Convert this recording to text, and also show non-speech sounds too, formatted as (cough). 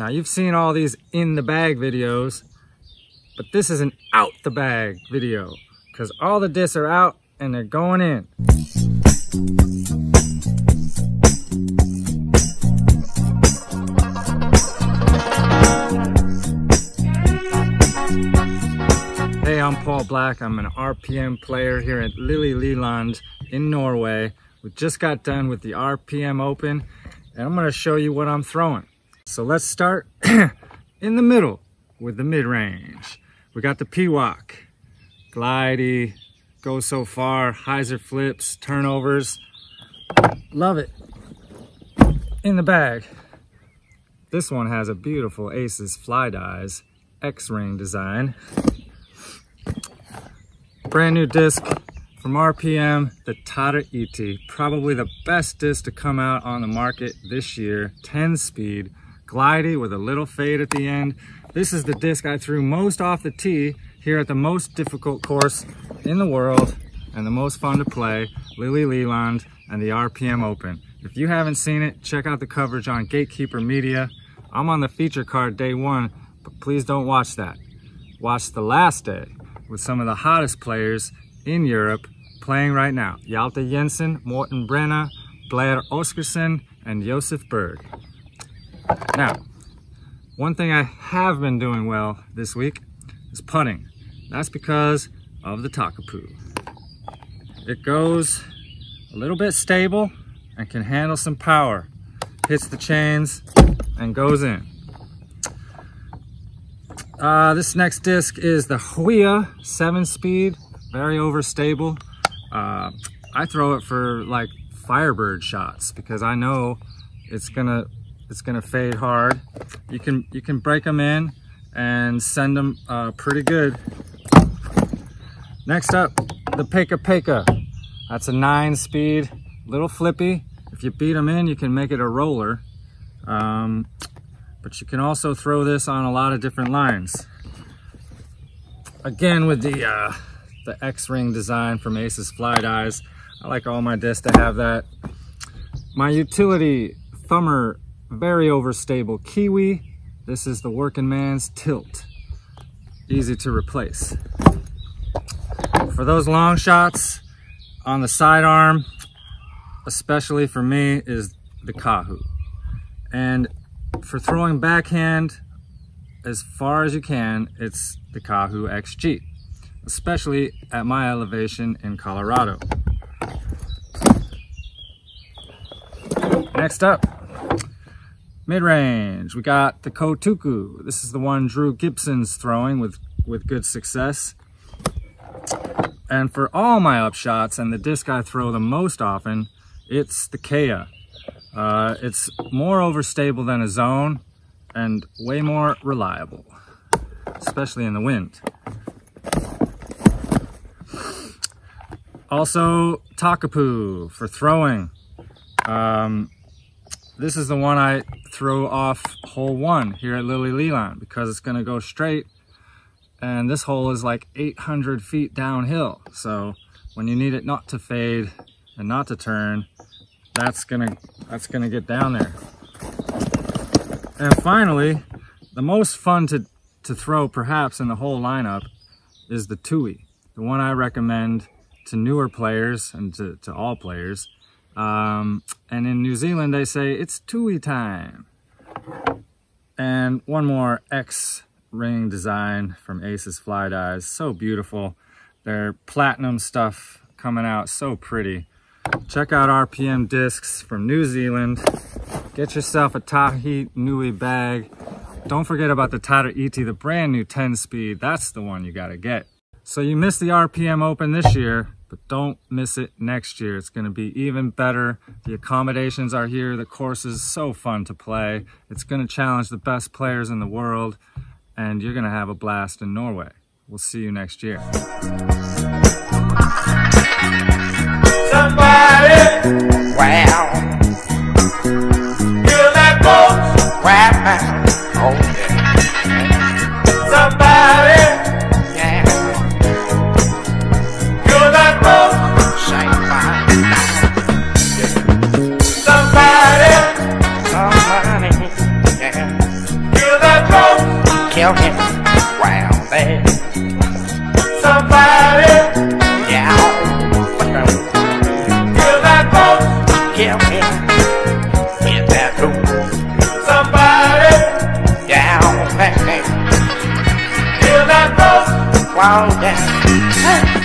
Now you've seen all these in the bag videos, but this is an out the bag video because all the discs are out and they're going in. Hey, I'm Paul Black. I'm an RPM player here at Lille Leland in Norway. We just got done with the RPM Open and I'm gonna show you what I'm throwing. So let's start (clears throat) in the middle with the mid-range. We got the Pewok, glidey, go so far, hyzer flips, turnovers. Love it. In the bag, this one has a beautiful Aces Fly Dies X-Ring design. Brand new disc from RPM, the Tata ET. Probably the best disc to come out on the market this year. 10 speed, glidey with a little fade at the end. This is the disc I threw most off the tee here at the most difficult course in the world and the most fun to play, Lille Leland and the RPM Open. If you haven't seen it, check out the coverage on Gatekeeper Media. I'm on the feature card day one, but please don't watch that. Watch the last day with some of the hottest players in Europe playing right now. Hjalte Jensen, Morten Brenna, Blair Oscarson, and Josef Berg. Now, one thing I have been doing well this week is putting. That's because of the Takapu. It goes a little bit stable and can handle some power. Hits the chains and goes in. Uh, this next disc is the Huia 7-speed, very overstable. Uh, I throw it for like Firebird shots because I know it's gonna it's gonna fade hard. You can you can break them in and send them uh, pretty good. Next up, the Peka Peka. That's a nine speed, little flippy. If you beat them in, you can make it a roller. Um, but you can also throw this on a lot of different lines. Again, with the uh, the X-ring design from Aces Fly Dies. I like all my discs to have that. My utility thumber, very overstable Kiwi. This is the working man's tilt. Easy to replace. For those long shots on the sidearm, especially for me, is the Kahu. And for throwing backhand as far as you can, it's the Kahu XG especially at my elevation in Colorado. Next up, mid-range, we got the Kotuku. This is the one Drew Gibson's throwing with, with good success. And for all my upshots and the disc I throw the most often, it's the Kea. Uh, it's more overstable than a zone and way more reliable, especially in the wind. Also, Takapu for throwing. Um, this is the one I throw off hole one here at Lille Leland because it's gonna go straight and this hole is like 800 feet downhill. So when you need it not to fade and not to turn, that's gonna, that's gonna get down there. And finally, the most fun to, to throw perhaps in the whole lineup is the Tui, the one I recommend to newer players and to, to all players. Um, and in New Zealand, they say it's Tui time. And one more X ring design from Aces Fly Dies. So beautiful. Their platinum stuff coming out so pretty. Check out RPM discs from New Zealand. Get yourself a Tahi Nui bag. Don't forget about the Tata ET, the brand new 10 speed. That's the one you gotta get. So you missed the RPM Open this year, but don't miss it next year. It's going to be even better. The accommodations are here. The course is so fun to play. It's going to challenge the best players in the world, and you're going to have a blast in Norway. We'll see you next year. Somebody, Wow, yeah. Yeah.